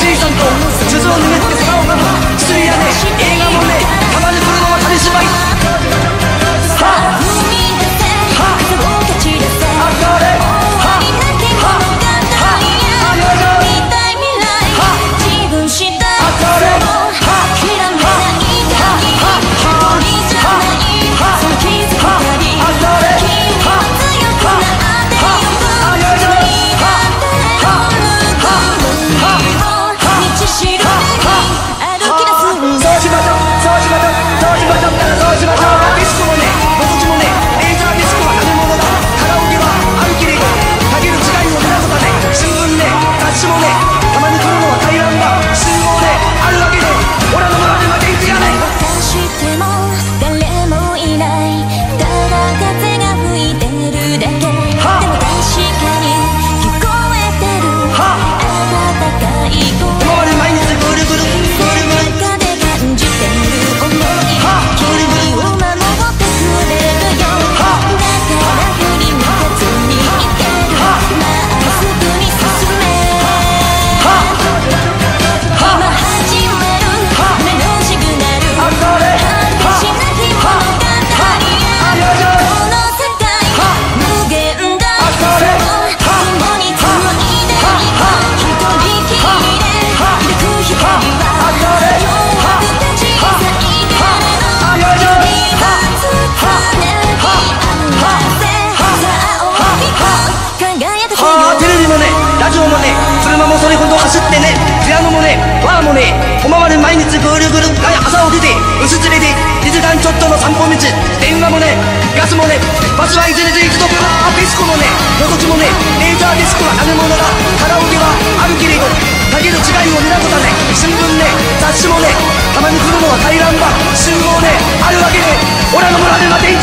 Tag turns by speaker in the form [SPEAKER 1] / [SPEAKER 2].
[SPEAKER 1] She's. テレビもねラジオも
[SPEAKER 2] ね車もそれほど走ってねピアノもねバーもねおまわり毎日ぐるぐる朝を出て薄連れて2時間ちょっとの散歩道電話もねガスもねバスはいずれ一行くとからディスコもねのぞきもねレーザーディスクは何るものだ。カラオケはあるけれど投げる違いを見たことめね新聞ね雑誌もねたまに来るのは回覧だ集合ねあるわけで俺の村では天